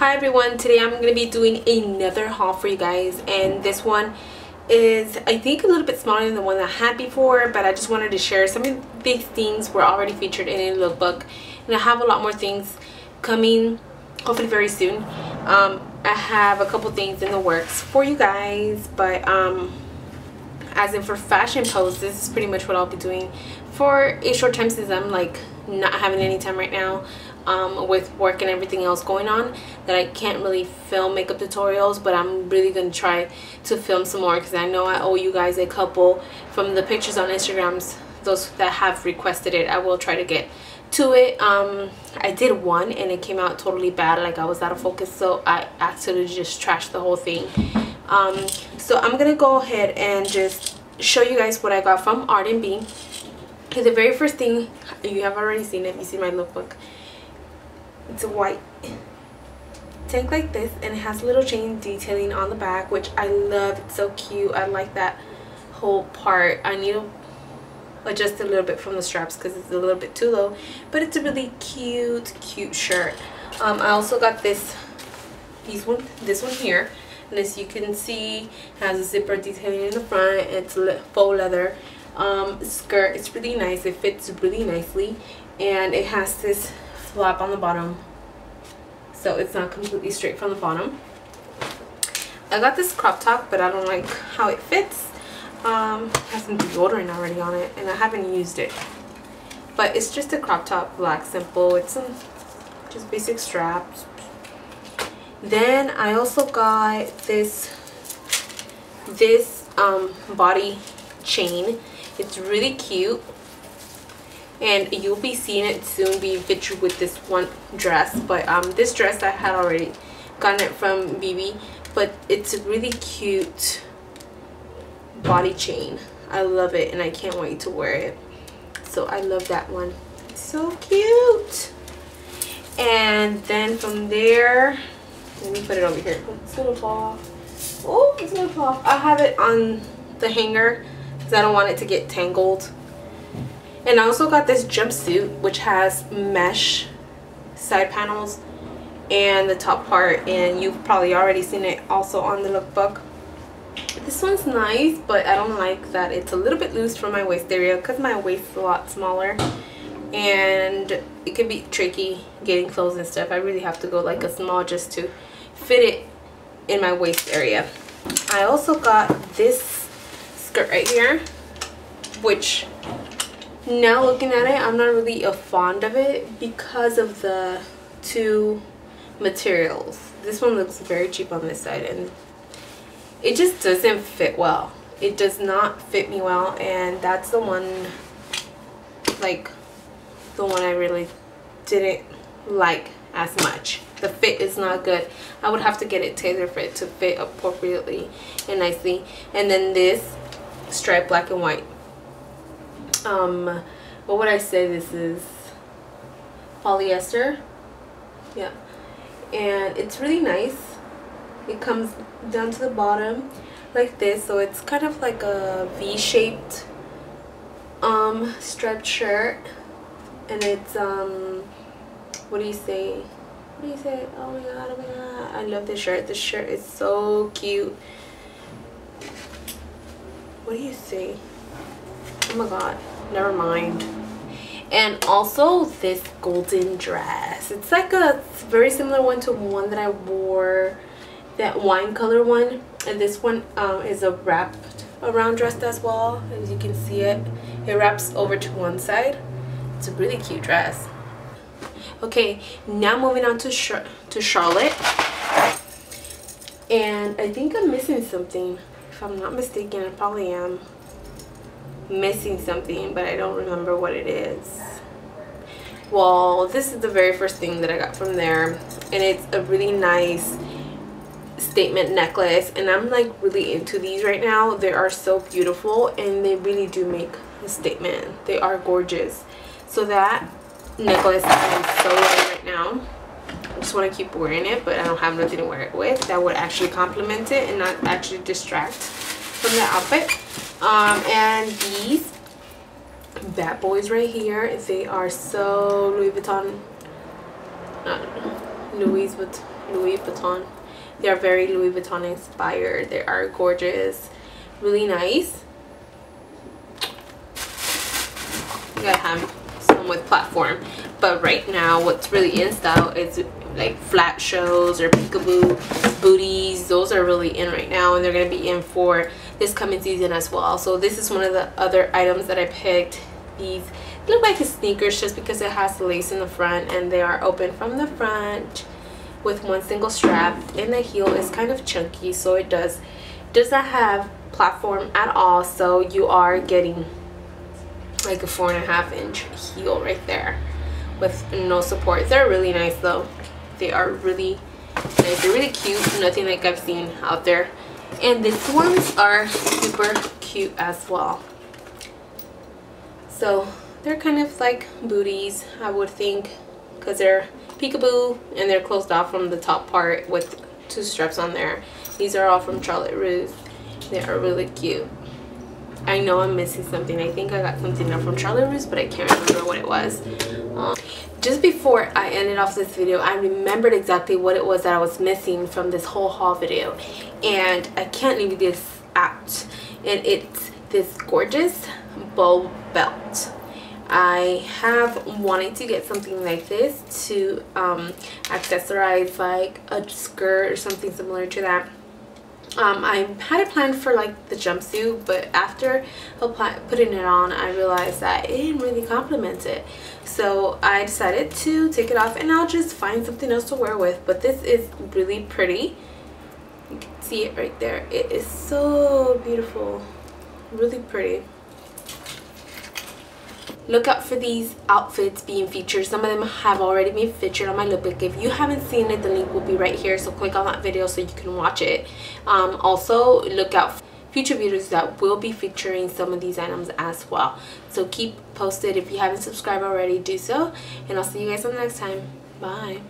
Hi everyone, today I'm going to be doing another haul for you guys and this one is I think a little bit smaller than the one I had before but I just wanted to share some of these things were already featured in a lookbook and I have a lot more things coming hopefully very soon. Um, I have a couple things in the works for you guys but um, as in for fashion posts this is pretty much what I'll be doing. For a short time since I'm like not having any time right now um, with work and everything else going on that I can't really film makeup tutorials but I'm really to try to film some more because I know I owe you guys a couple from the pictures on Instagrams those that have requested it. I will try to get to it. Um I did one and it came out totally bad like I was out of focus so I actually just trashed the whole thing um so I'm gonna go ahead and just show you guys what I got from Arden B the very first thing you have already seen it you see my lookbook it's a white. Tank like this and it has little chain detailing on the back which I love. It's so cute. I like that whole part. I need to adjust a little bit from the straps because it's a little bit too low but it's a really cute cute shirt. Um, I also got this these one this one here and as you can see has a zipper detailing in the front. It's faux leather. Um, skirt it's really nice. It fits really nicely. And it has this flap on the bottom. So it's not completely straight from the bottom. I got this crop top but I don't like how it fits. Um it has some deodorant already on it and I haven't used it. But it's just a crop top black simple. It's some just basic straps then I also got this this um body chain. It's really cute. And you'll be seeing it soon be featured with this one dress. But um this dress I had already gotten it from BB but it's a really cute body chain. I love it and I can't wait to wear it. So I love that one. So cute! And then from there let me put it over here. It's gonna fall. Off oh it's gonna fall. Off I have it on the hanger because I don't want it to get tangled. And I also got this jumpsuit which has mesh side panels and the top part and you've probably already seen it also on the lookbook. This one's nice but I don't like that it's a little bit loose for my waist area because my waist is a lot smaller and it can be tricky getting clothes and stuff. I really have to go like a small just to fit it in my waist area. I also got this skirt right here which now looking at it i'm not really a fond of it because of the two materials this one looks very cheap on this side and it just doesn't fit well it does not fit me well and that's the one like the one i really didn't like as much. The fit is not good. I would have to get it tailor fit to fit appropriately and nicely. And then this striped black and white. Um what would I say this is? Polyester. Yeah. And it's really nice. It comes down to the bottom like this. So it's kind of like a v-shaped um striped shirt and it's um what do you say? What do you say? Oh my god oh my god. I love this shirt. This shirt is so cute. What do you say? Oh my god. Never mind. And also this golden dress. It's like a very similar one to one that i wore that wine color one. And this one um, is a wrapped around dress as well as you can see it. It wraps over to one side it's a really cute dress. Okay now moving on to Char to charlotte. And i think i'm missing something. If i'm not mistaken i probably am missing something but I don't remember what it is. Well this is the very first thing that I got from there and it's a really nice statement necklace and I'm like really into these right now. They are so beautiful and they really do make a statement. They are gorgeous so that necklace I'm so wearing right now I just want to keep wearing it but I don't have nothing to wear it with that would actually complement it and not actually distract from the outfit um, and these bad boys right here they are so Louis Vuitton uh, Louis, Louis Vuitton. They are very Louis Vuitton inspired. They are gorgeous. Really nice. You gotta with platform. But right now, what's really in style is like flat shows or peekaboo booties. Those are really in right now and they're gonna be in for this coming season as well. So this is one of the other items that I picked. These look like sneakers just because it has the lace in the front and they are open from the front with one single strap and the heel is kind of chunky so it does does not have platform at all so you are getting like a four and a half inch heel right there with no support. They're really nice though. They are really nice. They're really cute. Nothing like i've seen out there. And these ones are super cute as well. So they're kind of like booties I would think because they're peekaboo and they're closed off from the top part with two straps on there. These are all from Charlotte Russe they are really cute I know I'm missing something. I think I got something from Charlotte Russe but I can't remember what it was. Um, just before I ended off this video I remembered exactly what it was that I was missing from this whole haul video. And I can't leave this out. And it's this gorgeous bow belt. I have wanted to get something like this to um, accessorize like a skirt or something similar to that. Um, I had it planned for like the jumpsuit but after putting it on I realized that it didn't really complement it. So I decided to take it off and I'll just find something else to wear with. But this is really pretty. You can see it right there. It is so beautiful. Really pretty look out for these outfits being featured. Some of them have already been featured on my lookbook if you haven't seen it the link will be right here so click on that video so you can watch it. Um, also look out for future videos that will be featuring some of these items as well. So keep posted. If you haven't subscribed already do so and i'll see you guys on the next time. Bye